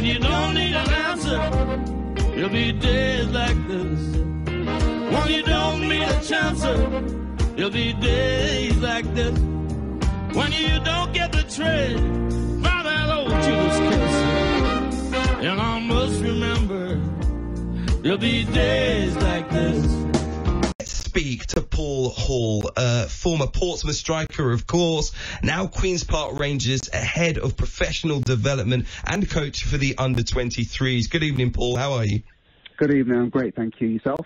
When you don't need an answer, there'll be days like this. When you don't need a chance, there'll be days like this. When you don't get betrayed by that old Judas kiss. And I must remember, there'll be days like this speak to Paul Hall, uh, former Portsmouth striker, of course, now Queen's Park Rangers, head of professional development and coach for the under 23s. Good evening, Paul. How are you? Good evening. I'm great. Thank you. Yourself?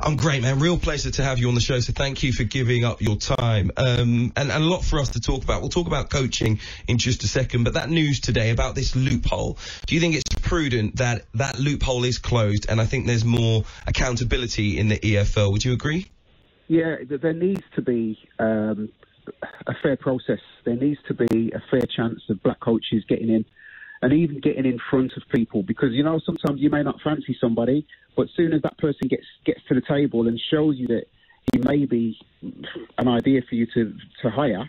I'm great, man. Real pleasure to have you on the show. So thank you for giving up your time. Um, and, and, a lot for us to talk about. We'll talk about coaching in just a second. But that news today about this loophole, do you think it's prudent that that loophole is closed? And I think there's more accountability in the EFL. Would you agree? Yeah, there needs to be um, a fair process. There needs to be a fair chance of black coaches getting in and even getting in front of people because you know sometimes you may not fancy somebody, but soon as that person gets gets to the table and shows you that he may be an idea for you to to hire,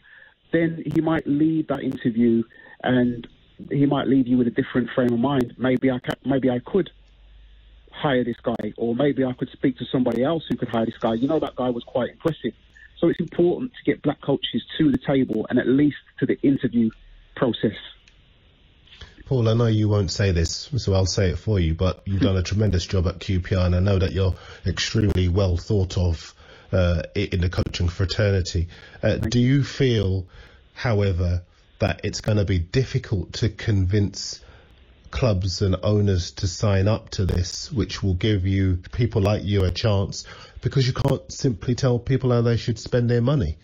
then he might leave that interview and he might leave you with a different frame of mind. Maybe I maybe I could hire this guy, or maybe I could speak to somebody else who could hire this guy. You know that guy was quite impressive. So it's important to get black coaches to the table and at least to the interview process. Paul, I know you won't say this, so I'll say it for you, but you've done a tremendous job at QPR, and I know that you're extremely well thought of uh, in the coaching fraternity. Uh, do you feel, however, that it's going to be difficult to convince clubs and owners to sign up to this, which will give you people like you a chance because you can't simply tell people how they should spend their money?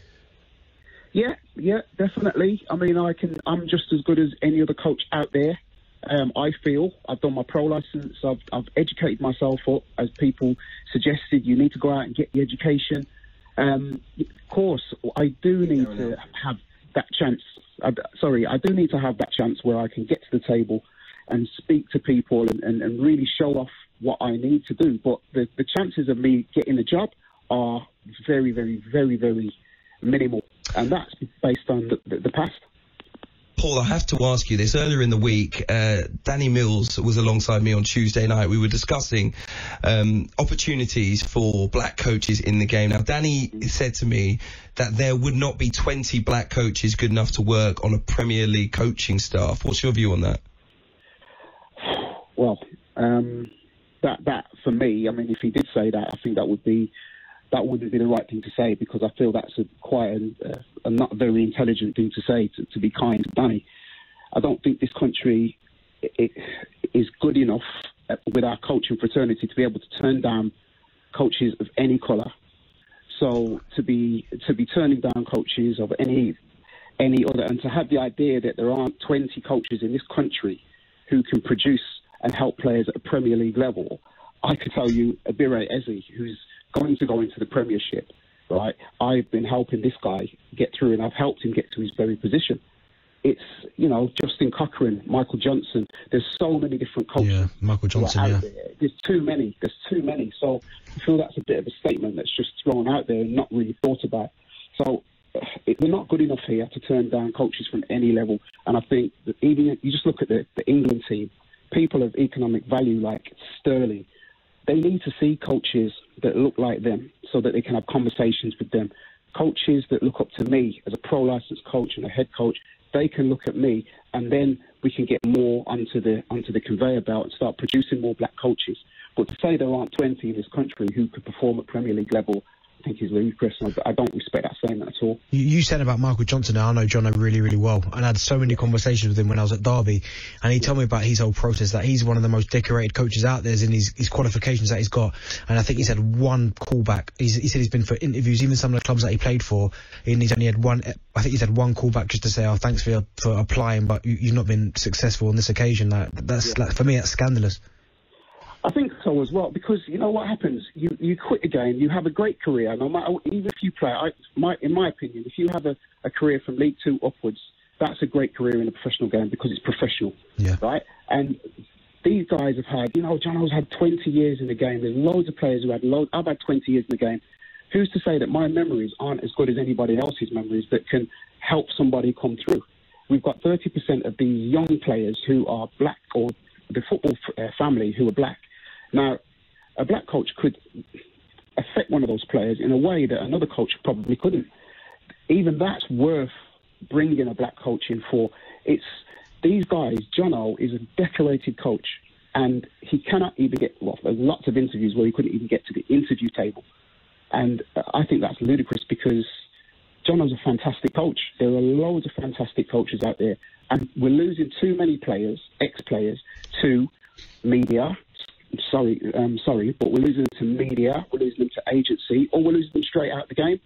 Yeah, yeah, definitely. I mean, I can. I'm just as good as any other coach out there. Um, I feel I've done my pro license. I've, I've educated myself up, as people suggested. You need to go out and get the education. Um, of course, I do need to have that chance. I, sorry, I do need to have that chance where I can get to the table and speak to people and, and, and really show off what I need to do. But the, the chances of me getting a job are very, very, very, very minimal and that's based on the, the, the past. Paul, I have to ask you this. Earlier in the week, uh, Danny Mills was alongside me on Tuesday night. We were discussing um, opportunities for black coaches in the game. Now, Danny said to me that there would not be 20 black coaches good enough to work on a Premier League coaching staff. What's your view on that? Well, um, that that for me, I mean, if he did say that, I think that would be that wouldn't be the right thing to say because I feel that's a, quite a, a not very intelligent thing to say, to, to, be kind Danny. I don't think this country it, it is good enough with our coaching fraternity to be able to turn down coaches of any colour. So to be to be turning down coaches of any any other, and to have the idea that there aren't 20 coaches in this country who can produce and help players at a Premier League level, I could tell you Ebere Eze, who's going to go into the Premiership, right? I've been helping this guy get through, and I've helped him get to his very position. It's you know Justin Cochrane, Michael Johnson. There's so many different coaches. Yeah, Michael Johnson. Yeah. There. There's too many. There's too many. So I feel that's a bit of a statement that's just thrown out there and not really thought about. So it, we're not good enough here to turn down coaches from any level. And I think that even you just look at the, the England team, people of economic value like Sterling, they need to see coaches that look like them so that they can have conversations with them. Coaches that look up to me as a pro licensed coach and a head coach, they can look at me and then we can get more onto the onto the conveyor belt and start producing more black coaches. But to say there aren't 20 in this country who could perform at Premier League level I think he's ludicrous. I don't respect that statement at all. You, you said about Michael Johnson. Now I know John really, really well, and I had so many conversations with him when I was at Derby, and he told me about his whole process. That he's one of the most decorated coaches out there in his, his qualifications that he's got, and I think he's had one callback. He's, he said he's been for interviews, even some of the clubs that he played for, and he's only had one. I think he's had one callback just to say, "Oh, thanks for for applying, but you, have not been successful on this occasion." That, that's yeah. like, for me, that's scandalous. As well because you know what happens. You you quit a game, you have a great career. No matter even if you play, I, my, in my opinion, if you have a, a career from League Two upwards, that's a great career in a professional game because it's professional, yeah. right? And these guys have had, you know, Jono's had 20 years in the game. There's loads of players who had loads. I've had 20 years in the game. Who's to say that my memories aren't as good as anybody else's memories that can help somebody come through? We've got 30% of these young players who are black or the football f- uh, family who are black. Now, a black coach could affect one of those players in a way that another coach probably couldn't. Even that's worth bringing a black coach in for. It's these guys. Jono is a decorated coach, and he cannot even get. Well, there's lots of interviews where he couldn't even get to the interview table, and uh, I think that's ludicrous because John Jono's a fantastic coach. There are loads of fantastic coaches out there, and we're losing too many players, ex-players, to media. Sorry, um, sorry, but we're losing them to media, we're losing them to agency, or we're losing them straight out of the game.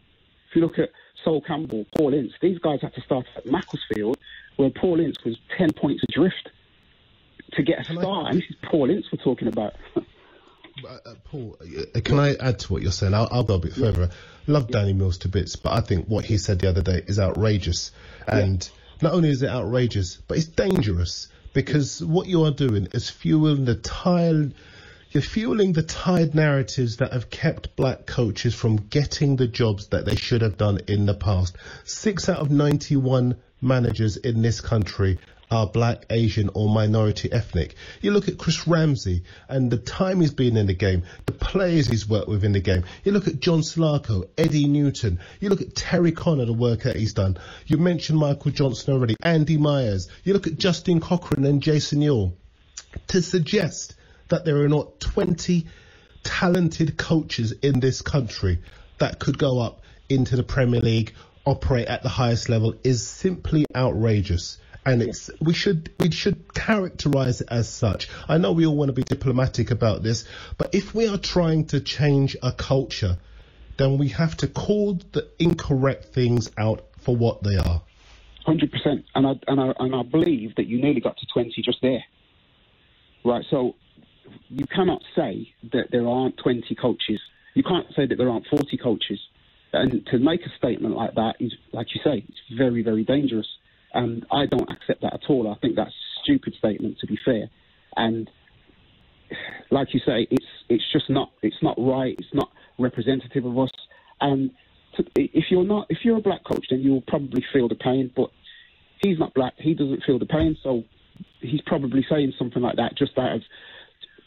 If you look at Sol Campbell, Paul Ince, these guys had to start at Macclesfield, where Paul Ince was 10 points adrift to get a start. And this is Paul Ince we're talking about. Uh, uh, Paul, uh, can I add to what you're saying? I'll, I'll go a bit further. Love Danny Mills to bits, but I think what he said the other day is outrageous. And not only is it outrageous, but it's dangerous because what you are doing is fueling the tide. Fueling the tired narratives that have kept black coaches from getting the jobs that they should have done in the past. Six out of 91 managers in this country are black, Asian, or minority ethnic. You look at Chris Ramsey and the time he's been in the game, the players he's worked with in the game. You look at John Slarko, Eddie Newton. You look at Terry Connor, the work that he's done. You mentioned Michael Johnson already, Andy Myers. You look at Justin Cochrane and Jason Euell. To suggest that there are not 20 talented coaches in this country that could go up into the Premier League, operate at the highest level is simply outrageous. And it's we should we should characterize it as such. I know we all want to be diplomatic about this, but if we are trying to change a culture, then we have to call the incorrect things out for what they are. Hundred percent, and I and I and I believe that you nearly got to twenty just there. Right, so you cannot say that there aren't twenty coaches. You can't say that there aren't forty coaches, and to make a statement like that is, like you say, it's very very dangerous. And I don't accept that at all. I think that's a stupid statement, to be fair. And like you say, it's it's just not it's not right. It's not representative of us. And to, if you're not if you're a black coach, then you'll probably feel the pain. But he's not black. He doesn't feel the pain, so he's probably saying something like that just out of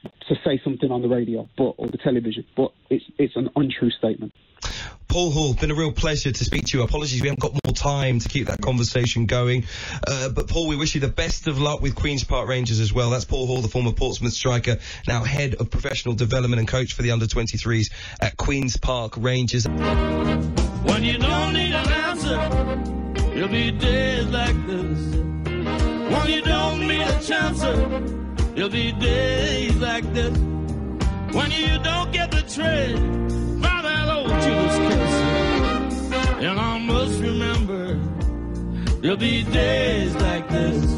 to say something on the radio, but or the television. But it's it's an untrue statement. Paul Hall, been a real pleasure to speak to you. Apologies, we haven't got more time to keep that conversation going. Uh, but Paul, we wish you the best of luck with Queen's Park Rangers as well. That's Paul Hall, the former Portsmouth striker, now head of professional development and coach for the under 23s at Queen's Park Rangers. When you don't need an answer, you'll be days like this. When you don't meet a chancer, you'll be days like this. When you don't get betrayed by that old Judas kiss. And I must remember, there'll be days like this.